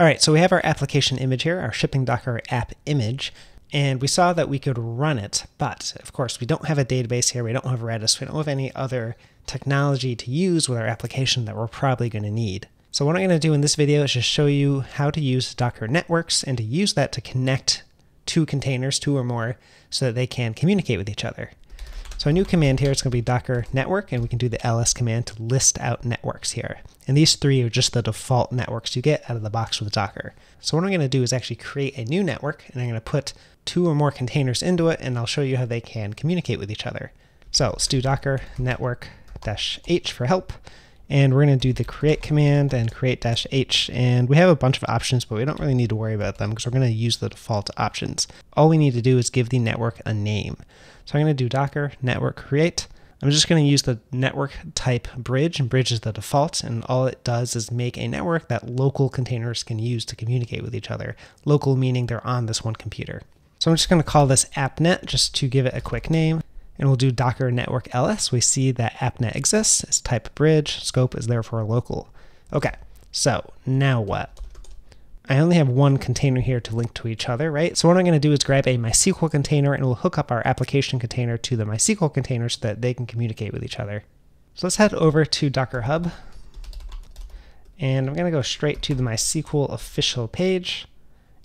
All right, so we have our application image here, our shipping Docker app image, and we saw that we could run it, but of course we don't have a database here, we don't have Redis, we don't have any other technology to use with our application that we're probably going to need. So what I'm going to do in this video is just show you how to use Docker networks and to use that to connect two containers, two or more, so that they can communicate with each other. So a new command here is going to be docker network, and we can do the ls command to list out networks here. And these three are just the default networks you get out of the box with Docker. So what I'm going to do is actually create a new network, and I'm going to put two or more containers into it, and I'll show you how they can communicate with each other. So let's do docker network dash h for help. And we're going to do the create command and create dash h. And we have a bunch of options, but we don't really need to worry about them because we're going to use the default options. All we need to do is give the network a name. So I'm going to do docker network create. I'm just going to use the network type bridge, and bridge is the default, and all it does is make a network that local containers can use to communicate with each other. Local meaning they're on this one computer. So I'm just going to call this appnet just to give it a quick name. And we'll do docker network ls. We see that appnet exists, it's type bridge, scope is therefore local. Okay, so now what? I only have one container here to link to each other, right? So what I'm going to do is grab a MySQL container and we'll hook up our application container to the MySQL container so that they can communicate with each other. So let's head over to Docker Hub. And I'm going to go straight to the MySQL official page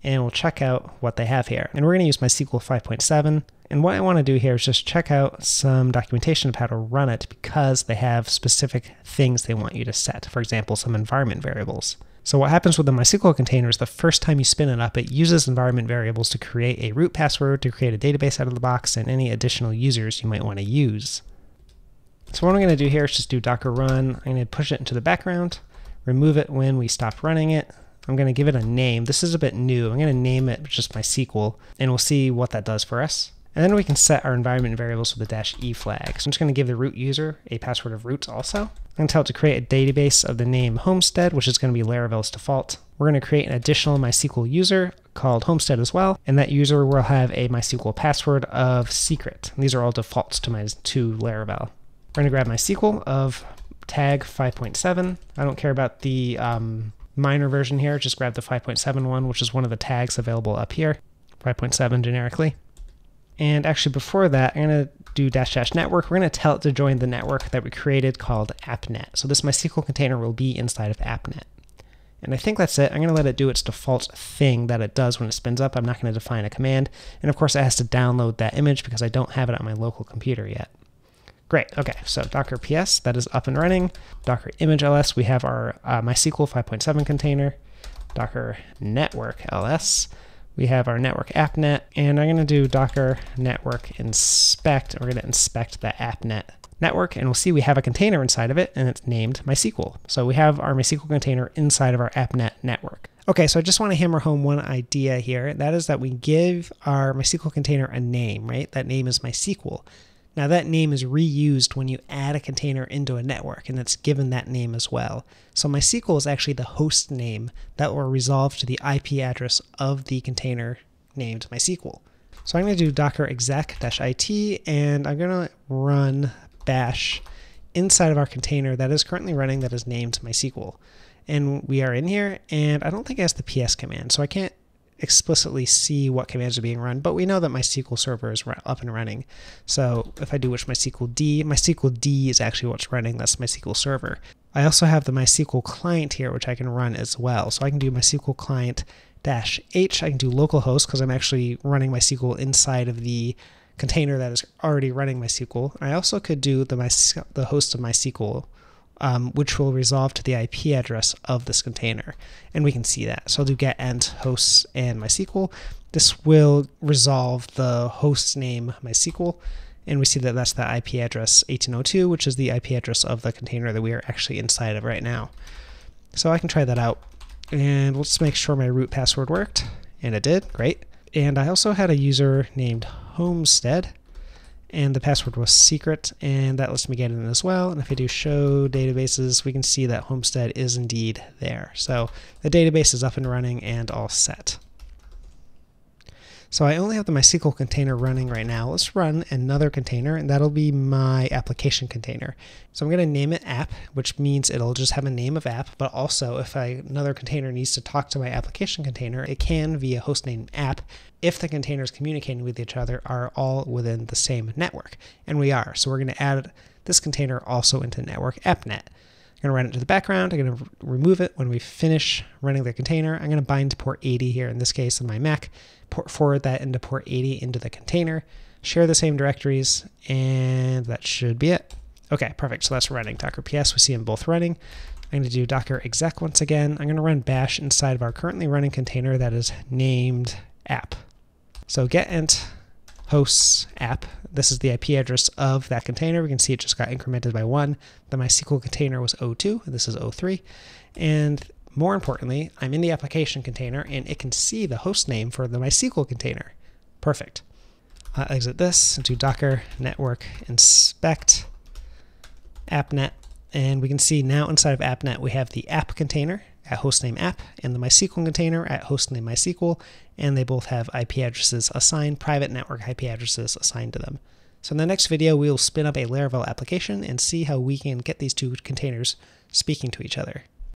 and we'll check out what they have here. And we're going to use MySQL 5.7. And what I want to do here is just check out some documentation of how to run it because they have specific things they want you to set. For example, some environment variables. So what happens with the MySQL container is the first time you spin it up, it uses environment variables to create a root password, to create a database out of the box, and any additional users you might want to use. So what I'm going to do here is just do docker run. I'm going to push it into the background, remove it when we stop running it. I'm going to give it a name. This is a bit new. I'm going to name it just my MySQL, and we'll see what that does for us. And then we can set our environment variables with a dash e flag. So I'm just going to give the root user a password of root also. I'm going to tell it to create a database of the name Homestead, which is going to be Laravel's default. We're going to create an additional MySQL user called Homestead as well, and that user will have a MySQL password of secret. And these are all defaults to my to Laravel. We're going to grab MySQL of tag 5.7. I don't care about the um, minor version here, just grab the 5.7 one, which is one of the tags available up here, 5.7 generically. And actually before that, I'm going to do dash dash network. We're going to tell it to join the network that we created called appnet. So this MySQL container will be inside of appnet. And I think that's it. I'm going to let it do its default thing that it does when it spins up. I'm not going to define a command. And of course, it has to download that image because I don't have it on my local computer yet. Great. Okay, so Docker PS, that is up and running. Docker image ls, we have our uh, MySQL 5.7 container. Docker network ls, we have our network appnet, and I'm going to do docker network inspect. We're going to inspect the appnet network, and we'll see we have a container inside of it, and it's named MySQL. So we have our MySQL container inside of our appnet network. Okay, so I just want to hammer home one idea here. That is that we give our MySQL container a name, right? That name is MySQL. Now that name is reused when you add a container into a network and it's given that name as well. So MySQL is actually the host name that will resolve to the IP address of the container named MySQL. So I'm going to do docker exec-it and I'm going to run bash inside of our container that is currently running that is named MySQL. And we are in here and I don't think it has the ps command, so I can't explicitly see what commands are being run, but we know that MySQL server is up and running. So if I do which MySQL D, MySQL D is actually what's running, that's MySQL server. I also have the MySQL client here, which I can run as well. So I can do MySQL client dash H, I can do localhost because I'm actually running MySQL inside of the container that is already running MySQL. I also could do the, my, the host of MySQL um, which will resolve to the IP address of this container. And we can see that. So I'll do getent hosts and MySQL. This will resolve the host name MySQL. And we see that that's the IP address 1802, which is the IP address of the container that we are actually inside of right now. So I can try that out. And let's make sure my root password worked. And it did. Great. And I also had a user named Homestead and the password was secret, and that lets me get in as well. And if I do show databases, we can see that Homestead is indeed there. So the database is up and running and all set. So I only have the MySQL container running right now. Let's run another container, and that'll be my application container. So I'm going to name it app, which means it'll just have a name of app, but also if I, another container needs to talk to my application container, it can via hostname app if the containers communicating with each other are all within the same network. And we are. So we're going to add this container also into network appnet. I'm going to run it to the background. I'm going to remove it when we finish running the container. I'm going to bind to port 80 here in this case on my Mac, port forward that into port 80 into the container, share the same directories, and that should be it. Okay, perfect. So that's running. Docker PS, we see them both running. I'm going to do docker exec once again. I'm going to run bash inside of our currently running container that is named app. So getent hosts app. This is the IP address of that container. We can see it just got incremented by one. The MySQL container was 02, this is 03. And more importantly, I'm in the application container and it can see the host name for the MySQL container. Perfect. Uh, exit this do docker network inspect appnet. And we can see now inside of appnet we have the app container at hostname app and the MySQL container at hostname MySQL, and they both have IP addresses assigned, private network IP addresses assigned to them. So in the next video, we will spin up a Laravel application and see how we can get these two containers speaking to each other.